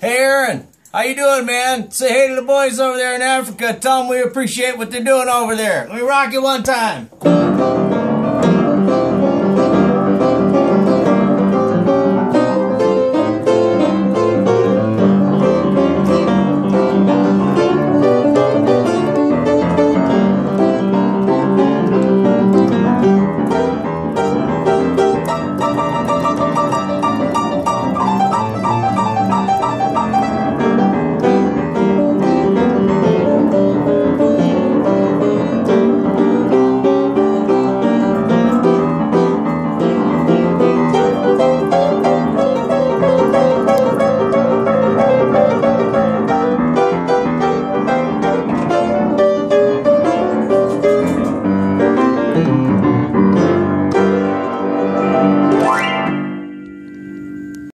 Hey, Arron. How you doing, man? Say hey to the boys over there in Africa. Tell them we appreciate what they're doing over there. Let me rock it one time.